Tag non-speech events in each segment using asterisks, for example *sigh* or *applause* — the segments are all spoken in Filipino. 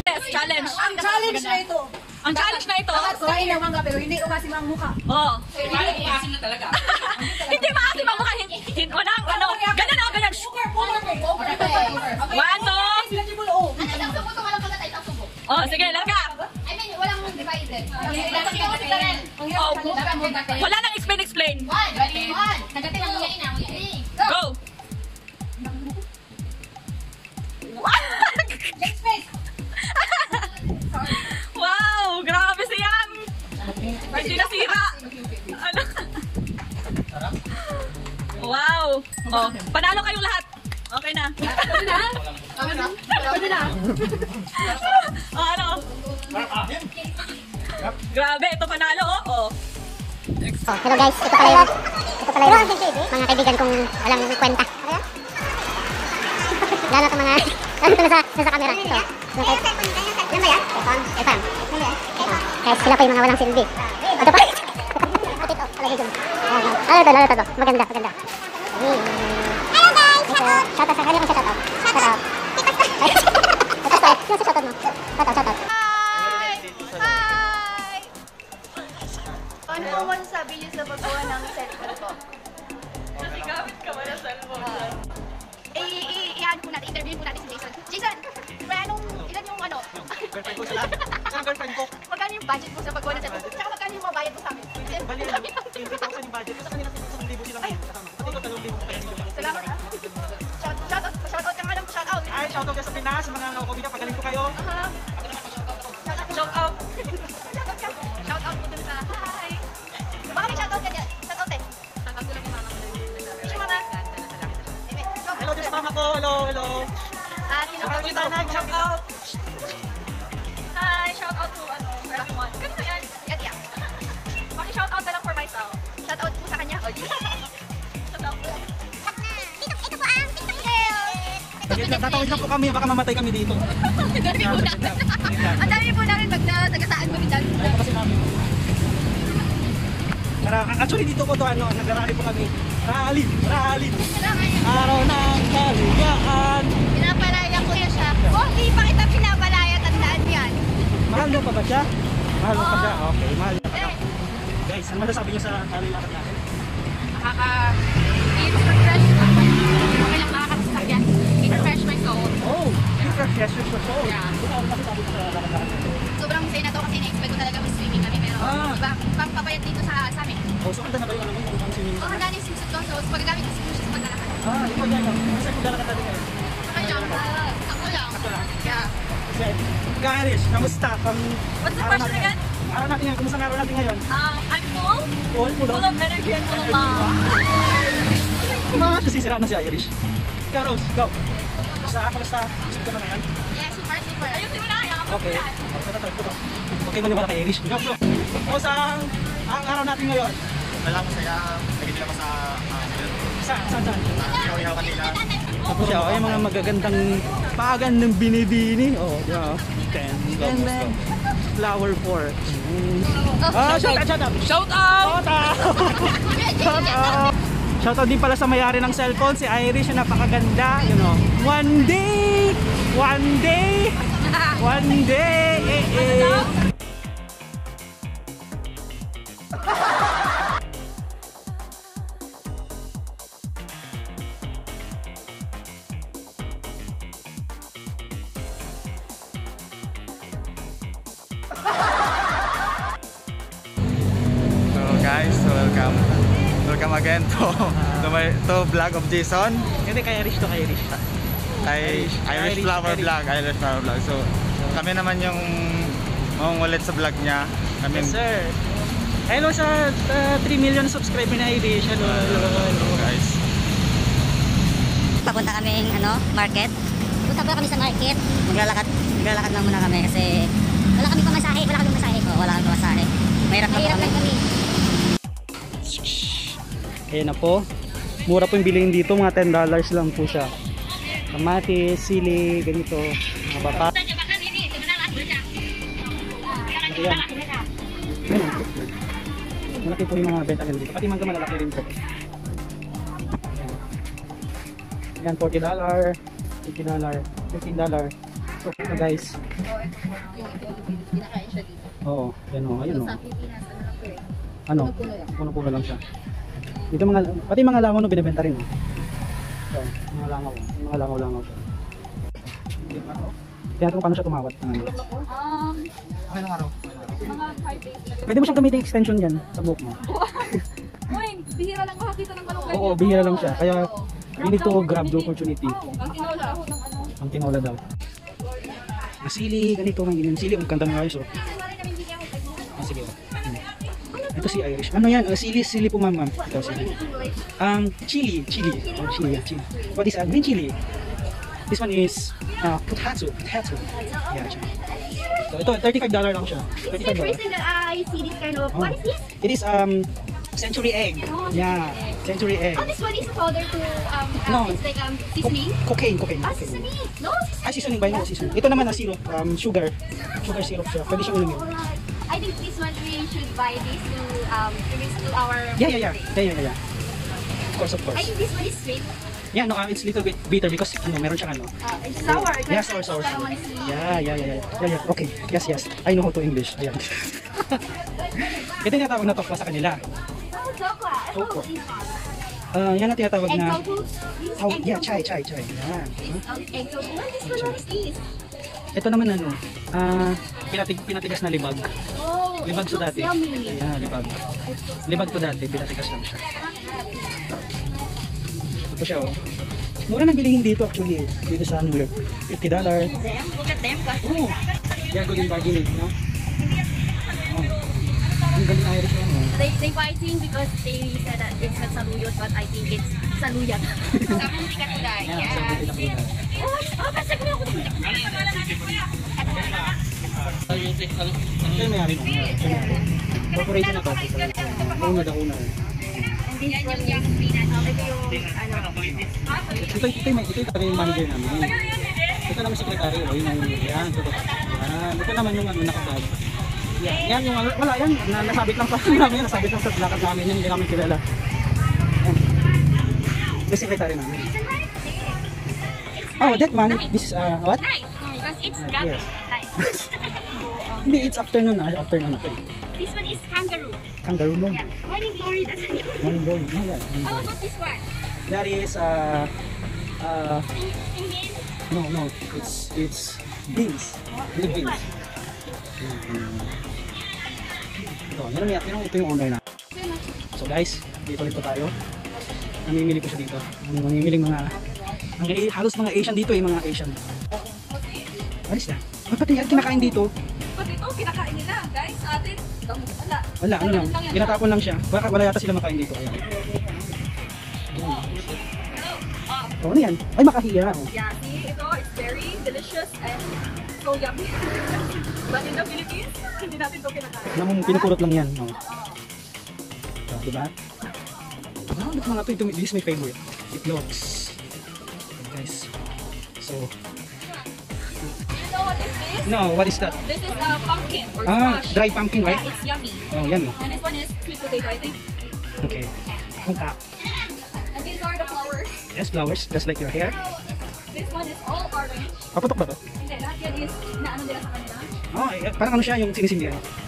Yes, challenge. Ang challenge na. Ang challenge na ito. Dapat kuhain pero hindi umasim ang mukha. Oh. Hindi maasim ang mukha. Hin- hin- Walang, ano, ganyan o, ganyan. One, two. Oh, sige, larga. Oh, wala nang explain, explain. Oh, panalo kayong lahat. Okay na. oh, ano? Grabe, ito panalo, oh. oh. Oh, hello guys, ito pala yung, ito pala yung mga kaibigan kong walang kwenta. Lalo ka mga, lalo ka nasa, nasa camera. Ito. Yung kay, yan ba yan? Epam. Epam. Guys, sila pa yung mga walang silbi. Ito pa. Ito, ito. Dyan. Lalo to, lalo to. to. Maganda, maganda. Hello guys, shout out. Shout out sa kong shout out. Shout out. Ito pa, yung sa shout out mo. Shout out, shout out. Ano po masasabi niyo sa paggawa ng cellphone po? Kasi gamit ka wala sa Uh, i ka sa mga nakukumita, pagaling ko kayo. Aha. Shout out. Shout out ka. Shout out po dun sa, hi. Baka may shout out ka dyan. Shout out eh. Hello, sa mama ko. Hello, hello. Ah, Shout out. Shout out. Hi, shout out to ano, everyone. Ganito yan. Yan, yan. Paki-shout out na lang for myself. Shout out po sa kanya. Shout girls. Tatawid lang po kami, baka mamatay kami dito. Ang dami po namin. *laughs* Ang dami po namin pag na- tagasaan kami dyan. Ayaw kasi namin. Tara, actually dito po to ano, nag-rally po kami. Rally, rally. Araw ng kaligayaan. Pinapalaya ko na siya. Oh, di pa kita pinapalaya. Tandaan mo yan. Mahal mo pa ba siya? Mahal mo pa siya? Okay, mahal. Eh, Guys, ano masasabi niyo sa rally natin? Nakaka... It's refresh. Yes, yes, yes, oh. Yeah. Sobrang say na to kasi na-expect ko talaga may swimming kami. Pero Ah. iba, pang papayat dito sa, sa amin. Oh, so handa na yung ano mo, yung swimming? Oh, handa na yung swimsuit ko. So, magagamit ko siguro siya sa paglalakad. Ah, ikaw yan. Kasi kung lalakad natin ngayon. Saka lang. Ako lang. Ako lang. Yeah. Guys, kamusta? Pang, What's the question again? Araw natin ngayon, kumusta ang araw natin ngayon? Um, I'm full. All full Full of energy and full of love. Mga na si Irish. Ikaw, Rose, go. Kamusta? Kamusta? Ko na ngayon? Yeah, super, super. Ayusin mo na. mo Okay. Okay maniwala kay Irish. Go. Kumusta ang, araw natin ngayon? Wala masaya, nagigil ako sa uh, Saan? Saan? Saan? ihaw-ihaw kanila. Tapos siya, oh, yung mga magagandang pagan ng binibini. Oh, yeah. Ten. Flower for. Ah, shout out, shout out. Shout out! Shout out! *laughs* Shout out! Shout out din pala sa mayari ng cellphone, si Irish, yung napakaganda. You know, one day, one day, *laughs* one day, eh, eh. So guys, welcome. Welcome again to, to my to vlog of Jason. Hindi, kay Irish to, kay Irish. Irish, Irish Irish, Flower Irish. Vlog, Irish Flower Vlog. So kami naman yung mangungulit sa vlog niya. Kami, Yes, sir. Hello sa uh, 3 million subscriber na Irish. Hello, hello, hello. guys. Papunta kaming ano, market. Punta pa kami sa market. Maglalakad, maglalakad lang muna kami kasi wala kami pamasahe, wala kami pamasahe. Oh, wala kami pamasahe. Mahirap lang kami. kami. Ayan na po. Mura po yung bilhin dito, mga $10 lang po siya. Kamatis, sili, ganito. Mga bata. Ayan. Malaki po yung mga benta nila dito. Pati mangga malalaki rin po. Ayan. Yan, $40, $50, $15. So, ito guys. Oo, yan o, ayun o. Ano. Puno-puno lang siya. Dito mga, pati mga langaw no, binibenta rin. Oh. So, mga langaw. oh. Mga langaw-langaw. Kaya kung paano siya tumawat. Ano. Um, Okay lang araw. days lang. Pwede mo siyang gamitin extension dyan sa buhok mo. Uy, bihira lang makakita ng malunggay. Oo, bihira lang siya. Kaya, you need to grab the opportunity. Ang tinola ako ng ano. Ang tinola daw. Masili, ganito man ganyan. Sili, ang ganda ng ayos. Oh. Ito si Irish. Ano yan? Uh, sili, sili po ma'am, ma'am. Ito, sili. Um, chili, chili. Oh, chili, yeah, chili. What is uh, green chili? This one is uh, potato, potato. Yeah, chili. So, ito, $35 lang siya. The $35. reason that I see this kind of, Oh. what is this? It is um century egg. Yeah, century egg. Oh, this one is powder to, um, uh, No. it's like um, seasoning. Cocaine, cocaine. Ah, cocaine. seasoning. No, Ah, seasoning ba yun? Seasoning. Ito naman na syrup, um, sugar. Sugar syrup siya. Pwede siyang inumin. I think this one we should buy this to um to mix to our Yeah, yeah, yeah. Yeah, yeah, yeah. Of course, of I course. think this one is sweet. Yeah, no, uh, it's little bit bitter because ano, meron siyang ano. Uh, it's sour. Yeah, sour, sour, sour. Yeah, yeah, yeah, yeah. Yeah, yeah. Okay. Yes, yes. I know how to English. Ayan. *laughs* Ito yung tinatawag na tokla sa kanila. Oh. I this one. Uh, yan ang tinatawag Egg na... tofu. This Oh, egg yeah, chai, chai, chai. Yan. Um, egg tofu. What is this? Ito naman ano, ah, pinatig, pinatigas na libag. Oh, Libag looks dati. Ayan, libag. Libag to dati, pinatigas lang siya. Ito siya oh. Mura nang bilihin dito actually. Dito sa New York. $50. Them, look at them. guys. Oh, yeah, good in bargaining, no? Oh. Ang galing Irish yan, oh. They they fighting because they said that it's not saluyot, but I think it's saluyat. *laughs* Sabong hindi ka tulay. Yeah. sa mga pinakita. oh, oh, basta ko ako. Ito yung may-ari mo. Corporation na to. Owner the owner. Yan yung yung peanut. Ito yung ano. Ito, ito, yung, ito yung manager namin. Ito naman secretary, oh, yun ang yan. Ito. Ito naman yung ano, nakabag. Yan, yan yung ano, wala yan, na, nasabit lang pa namin, nasabit lang sa lakad namin yan, hindi namin kilala. Yan. Yung secretary namin. Oh, that one, this is, uh, what? Nice. Because it's Ah, rabbit. yes. *laughs* Hindi, it's afternoon, ah, afternoon eh. This one is kangaroo. Kangaroo no? Yeah. Morning glory. That's. Morning glory, no, yan. morning How glory. about this one? That is, uh, uh, Indian. no, no, it's, it's beans. Hindi beans. Mm. Ito, yan ang, ang ito yung owner na. So guys, dito ulit po tayo. Namimili po siya dito. Ang namimiling mga, mga, halos mga Asian dito eh, mga Asian. Alis na. Ah, pati yan, kinakain dito. Pag ito, kinakain nila. Guys, atin, damo, wala. Wala, ano lang, yan. ginatapon lang siya. Baka wala yata sila makain dito. Ayan. Oh, ano yan? Ay, makahiya. Oh. Yeah, see, ito, it's very delicious and so yummy. *laughs* But in the Philippines, hindi natin ito kinakain. Alam mo, pinupurot lang yan. Oh. So, diba? Ah, ito mga to. Ito, this is my favorite. It looks. Guys. So, what is this? no, what is that? This is uh, pumpkin or Ah, squash. dry pumpkin, right? Yeah, it's yummy. Oh, yan. oh. And this one is sweet potato, I think. Okay. Punta. And these are the flowers. Yes, flowers, just like your hair. This one is all orange. Paputok ba to? Hindi, lahat yan is naano nila sa kanila. Oh, eh, parang ano siya, yung sinisindihan. Savage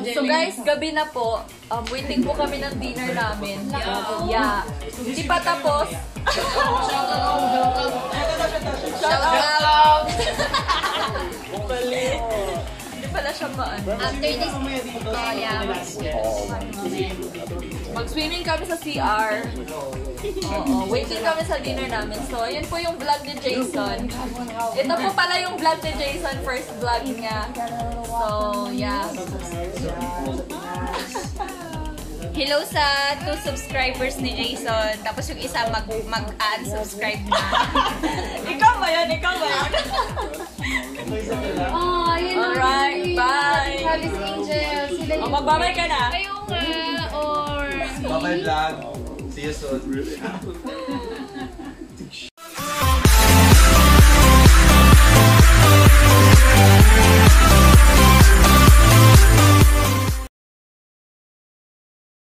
So guys, gabi na po. Um, waiting po kami ng dinner namin. Yeah. Hindi pa tapos. Shout out! Hindi pala siya maano. After this, oh yeah. Mag-swimming kami sa CR. Oo, waiting kami sa dinner namin. So, yun po yung vlog ni Jason. Ito po pala yung vlog ni Jason, first vlog niya. So, yeah. Hello sa two subscribers ni Jason. Tapos yung isa mag mag-unsubscribe na. *laughs* Ikaw ba yan? Ikaw ba yan? Oh, yun Alright, bye. Travis Angel. Sila O, magbabay ka na. Or... Bye-bye vlog. See you soon. *laughs*